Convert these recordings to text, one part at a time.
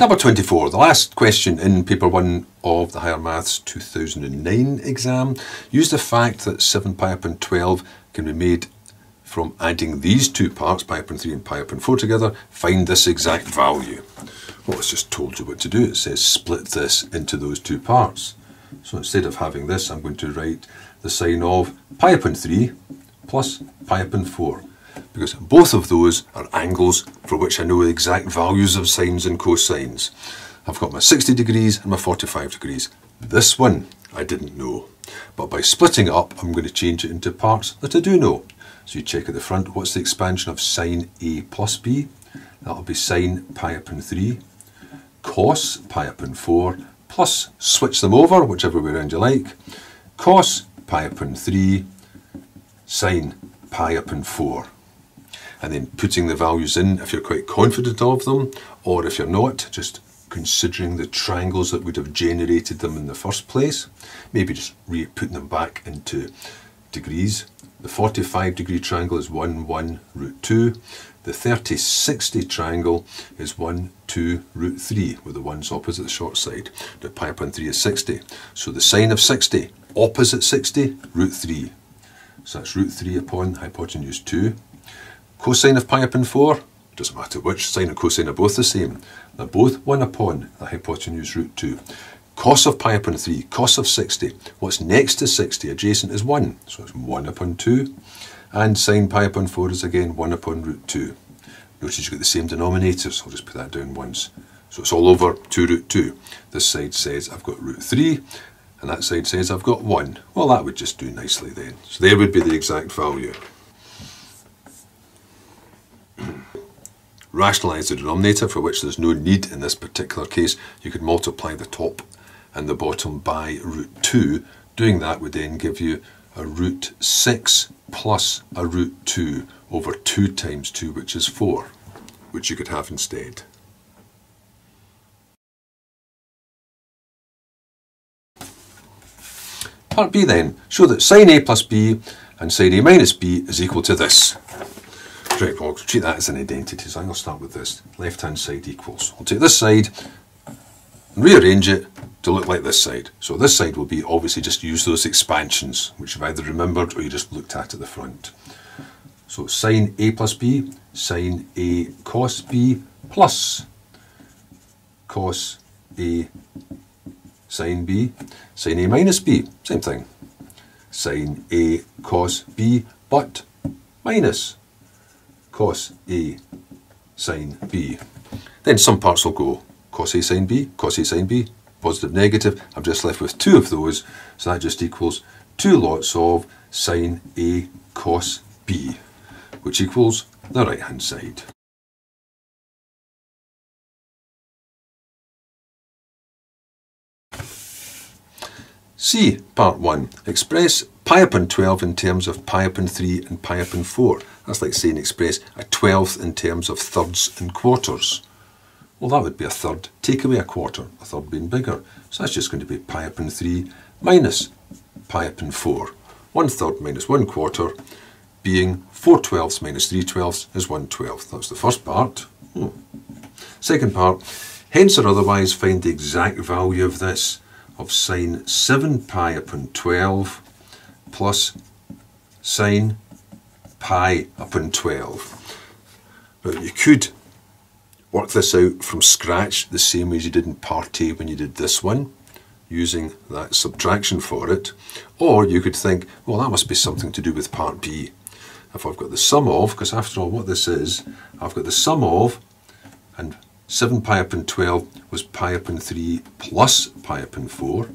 Number 24, the last question in paper 1 of the Higher Maths 2009 exam. Use the fact that 7 pi upon 12 can be made from adding these two parts, pi upon 3 and pi upon 4 together. Find this exact value. Well, it's just told you what to do. It says split this into those two parts. So instead of having this, I'm going to write the sine of pi upon 3 plus pi upon 4 because both of those are angles for which I know the exact values of sines and cosines. I've got my 60 degrees and my 45 degrees. This one I didn't know, but by splitting up I'm going to change it into parts that I do know. So you check at the front, what's the expansion of sine A plus B? That'll be sine pi upon 3, cos pi upon 4, plus switch them over, whichever way around you like, cos pi upon 3, sine pi upon 4 and then putting the values in if you're quite confident of them, or if you're not, just considering the triangles that would have generated them in the first place. Maybe just re putting them back into degrees. The 45 degree triangle is 1, 1, root 2. The 30, 60 triangle is 1, 2, root 3, with the ones opposite the short side. The pi upon 3 is 60. So the sine of 60, opposite 60, root 3. So that's root 3 upon hypotenuse 2. Cosine of pi upon 4, doesn't matter which, sine and cosine are both the same. They're both 1 upon the hypotenuse root 2. Cos of pi upon 3, cos of 60. What's next to 60, adjacent, is 1. So it's 1 upon 2. And sine pi upon 4 is again 1 upon root 2. Notice you've got the same denominator, so I'll just put that down once. So it's all over 2 root 2. This side says I've got root 3, and that side says I've got 1. Well, that would just do nicely then. So there would be the exact value. Rationalise the denominator for which there's no need in this particular case, you could multiply the top and the bottom by root 2. Doing that would then give you a root 6 plus a root 2 over 2 times 2, which is 4, which you could have instead. Part B then, show that sine A plus B and sine A minus B is equal to this. Well, treat that as an identity. So I'm going to start with this. Left-hand side equals. I'll take this side and rearrange it to look like this side. So this side will be obviously just use those expansions, which you've either remembered or you just looked at at the front. So sine A plus B, sine A cos B plus cos A sine B, sine A minus B, same thing. Sine A cos B, but minus cos A sine B. Then some parts will go cos A sine B, cos A sine B, positive, negative. I'm just left with two of those, so that just equals two lots of sine A cos B, which equals the right hand side. C, part 1. Express pi upon 12 in terms of pi upon 3 and pi upon 4. That's like saying express a twelfth in terms of thirds and quarters. Well, that would be a third. Take away a quarter, a third being bigger. So that's just going to be pi upon 3 minus pi upon 4. One third minus one quarter being 4 twelfths minus 3 twelfths is 1 twelfth. That's the first part. Hmm. Second part, hence or otherwise find the exact value of this, of sine 7 pi upon 12 plus sine pi up upon 12. But you could work this out from scratch the same way as you did in part A when you did this one, using that subtraction for it. Or you could think, well, that must be something to do with part B. If I've got the sum of, because after all what this is, I've got the sum of, and 7 pi up upon 12 was pi up upon 3 plus pi up upon 4.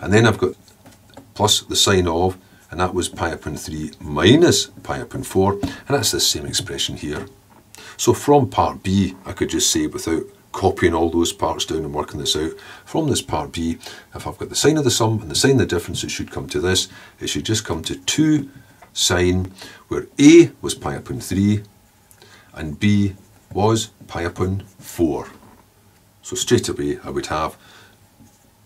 And then I've got plus the sine of, and that was pi upon 3 minus pi upon 4, and that's the same expression here. So from part B, I could just say without copying all those parts down and working this out, from this part B, if I've got the sine of the sum and the sine of the difference, it should come to this. It should just come to 2 sine, where A was pi upon 3, and B was pi upon 4. So straight away I would have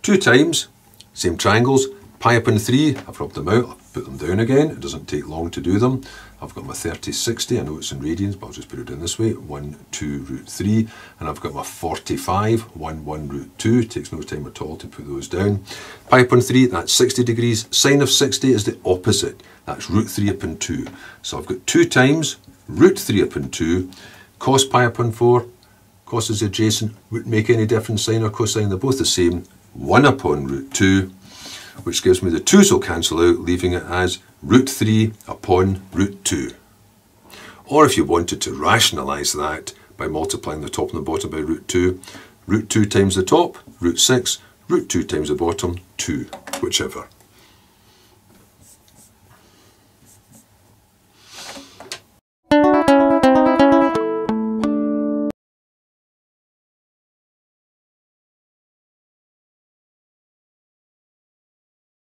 2 times, same triangles, Pi upon 3, I've rubbed them out, put them down again, it doesn't take long to do them. I've got my 30, 60, I know it's in radians, but I'll just put it in this way, 1, 2, root 3, and I've got my 45, 1, 1, root 2, it takes no time at all to put those down. Pi upon 3, that's 60 degrees, sine of 60 is the opposite, that's root 3 upon 2. So I've got 2 times root 3 upon 2, cos pi upon 4, cos is adjacent, wouldn't make any difference, sine or cosine, they're both the same, 1 upon root 2, which gives me the 2's will cancel out, leaving it as root 3 upon root 2. Or if you wanted to rationalise that by multiplying the top and the bottom by root 2, root 2 times the top, root 6, root 2 times the bottom, 2, whichever.